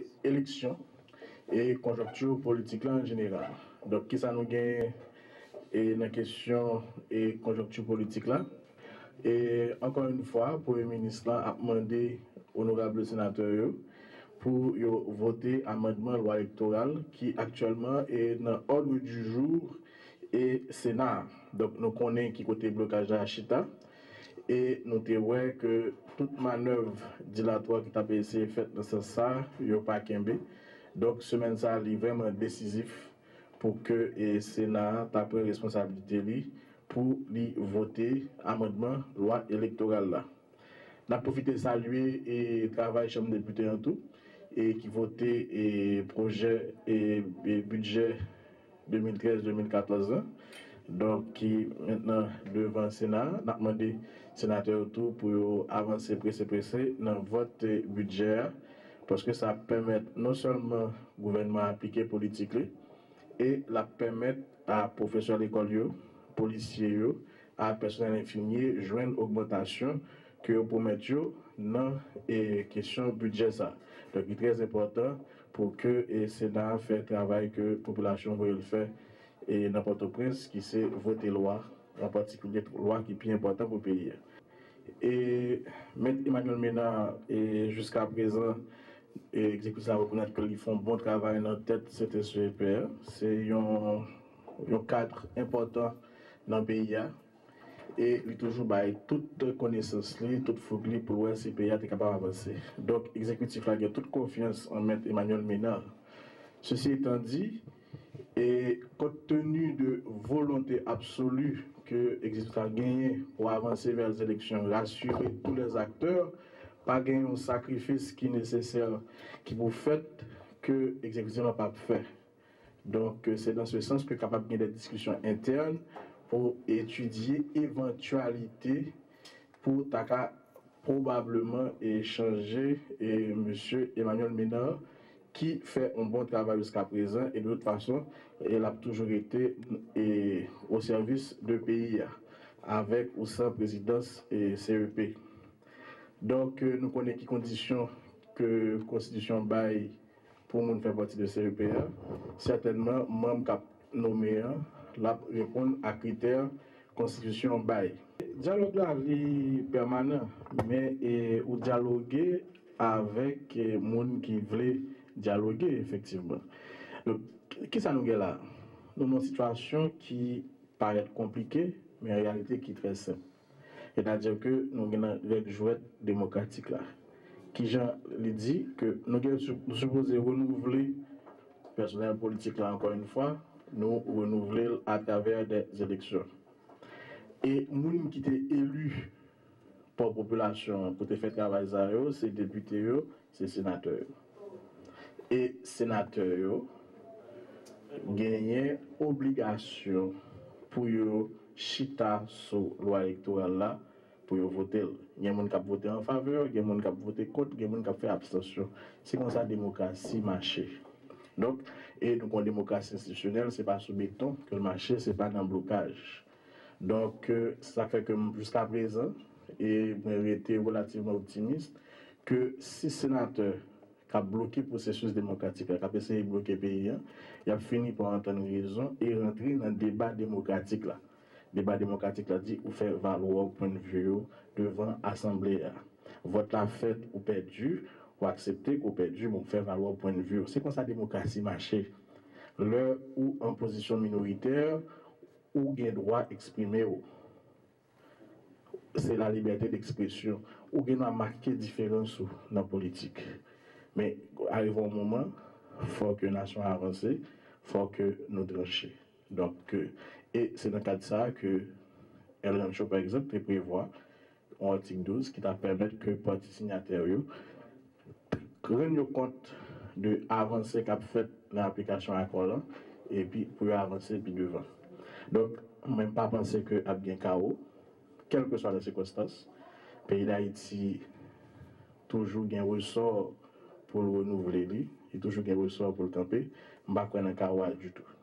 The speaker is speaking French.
se eleksyon e konjonktur politik la an general. Dok ki sa nou gen e nan kesyon e konjonktur politik la. E ankon yon fwa, pouye minis la ap mande honorable senateur yo pou yo vote amendman lwa elektoral ki aktuelman e nan ordre du jour e senar. Dok nou konen ki kote blokaj la chita. E nou te wè ke tout manœv dilatwa ki tabe se fèt nan se sa, yo pa kenbe. Dok semen sa li vremen desizif pou ke e Sena tape responsabilite li pou li vote amendman lwa elektoral la. Na profite salue e travay chanm depute an tou e ki vote e proje e, e budget 2013-2014 an. Donc qui maintenant devant le Sénat n'a demandé sénateur tout pour avancer pressé pressé dans votre budget parce que ça permet non seulement au gouvernement appliquer politique et la permettre à professeurs d'école policiers à personnel infirmier joindre augmentation que pour mettre dans la question budget. Donc, il est très important pour que le Sénat fasse le travail que la population veut le faire et dans Port-au-Prince qui s'est voté loi, en particulier loi qui est bien importante pour le pays. Et M. Emmanuel Ménard, e jusqu'à présent, e exécutif à reconnaître qu'ils font bon travail dans la tête CTCPR. C'est un, cadre important dans le pays. Et il toujours toute connaissance, toute fougue pour le CPA est capable d'avancer. Donc, l'exécutif a toute confiance en M. Emmanuel Ménard. Ceci étant dit, et compte tenu de volonté absolue que a gagné pour avancer vers les élections, rassurer tous les acteurs, pas gagner un sacrifice qui est nécessaire, qui vous fait que l'exécutif n'a pas fait. Donc c'est dans ce sens que capable de des discussions internes pour étudier éventualité pour probablement échanger et monsieur Emmanuel Ménard qui fait un bon travail jusqu'à présent et de toute façon il a toujours été au service de pays avec ou sans présidence et CEP. Donc euh, nous connaissons les conditions que la Constitution baille pour nous faire partie de CEP. Certainement, membre nommé la répondre à critères constitution bail. Dialogue est permanent, mais et, ou dialoguer avec les gens qui veulent dialoguer, effectivement. Ki sa nou gen la? Nou nou situasyon ki paret komplike, men realite ki tre sem. E nan diyo ke nou gen nan lèk jouet demokratik la. Ki jan li di ke nou gen nou suppose renouvle personel politik la ankon yon fwa, nou renouvle a taver des eleksyon. E moun ki te elu pou populasyon, pou te fè travay zaryo, se depute yo, se senatè yo. e senatèr yo genye obligasyon pou yo chita sou lwa elektoral la pou yo votel. Gen moun kap vote an faveur, gen moun kap vote kote, gen moun kap fe abstasyon. Se kon sa demokrasi mache. Donk, e nou kon demokrasi institisyonel, se pa sou beton, ke l mache, se pa nan blokaj. Donk, e, sa fe ke jiska prezan, e mwen rete relativman optimist, ke si senateur qui ont bloqué le processus démocratique, qui ont essayé de bloquer le pays, hein, il a fini par entendre raison et rentrer dans le débat démocratique. Le débat démocratique là, dit ou faire valoir point de vue devant l'Assemblée. Votre la fête ou perdu, ou accepter qu'on perdu, bon, faire valoir point de vue. C'est comme ça la démocratie marche. L'heure où en position minoritaire, ou gain droit d'exprimer, c'est la liberté d'expression, ou gain a marqué différence dans la politique. Mais arrive un moment, il faut que la nation avance, il faut que nous tranchions. Donc, et c'est dans le cadre de ça que Show, par exemple, prévoit en article 12 qui t'a permis que les partis signataires prennent compte de l'avancée qu'a fait l'application à Colan et puis pour avancer devant. Donc, même pas penser que a bien chaos, quelles que soient les circonstances, le pays d'Haïti toujours un ressort pou l renouvle li, li toujou gen resor pou l kampe, mba kwen an ka waj du tout.